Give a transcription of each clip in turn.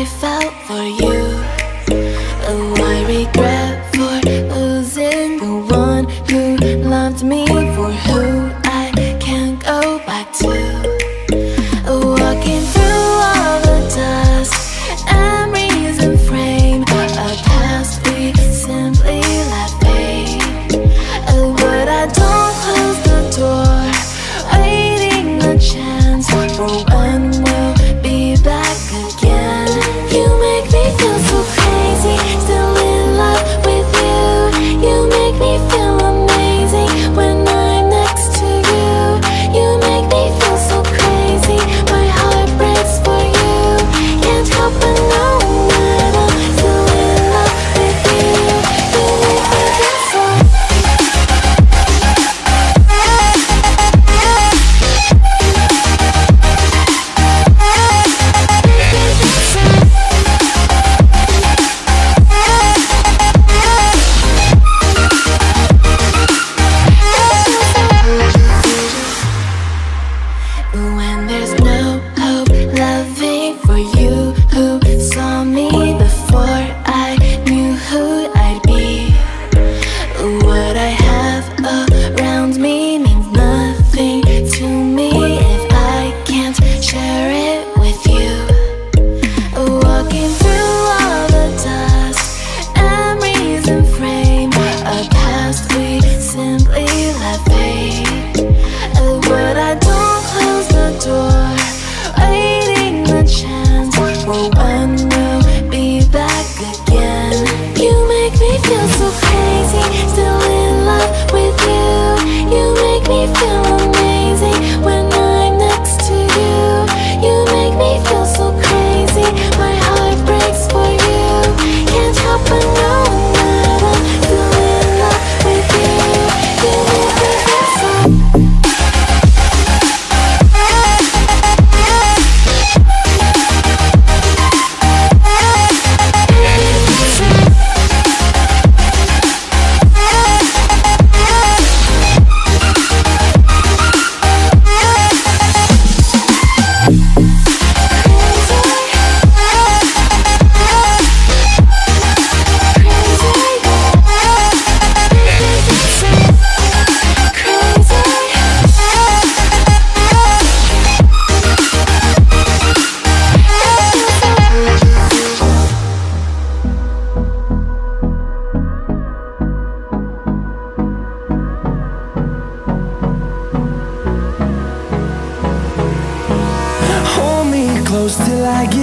I felt for you Oh, I regret for losing the one who loved me For who I can't go back to.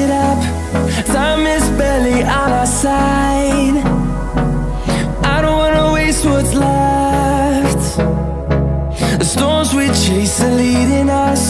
I get up. Time is barely on our side. I don't wanna waste what's left. The storms we chase are leading us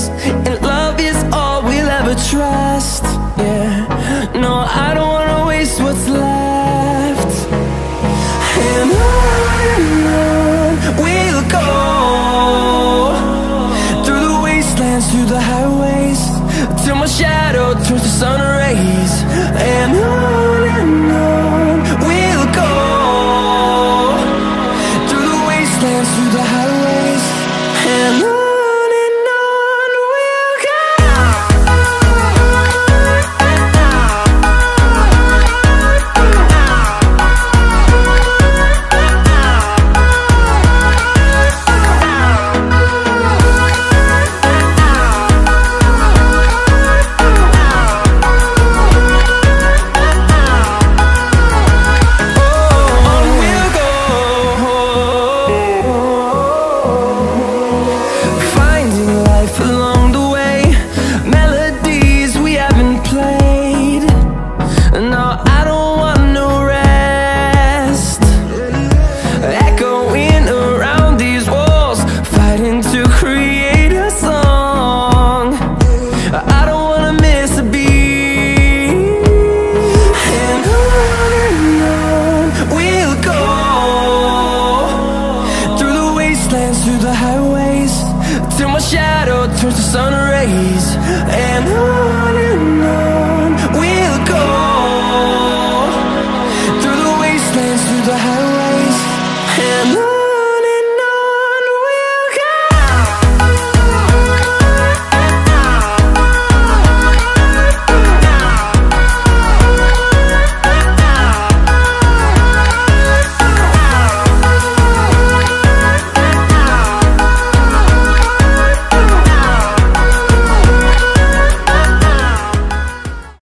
sun rays and on and on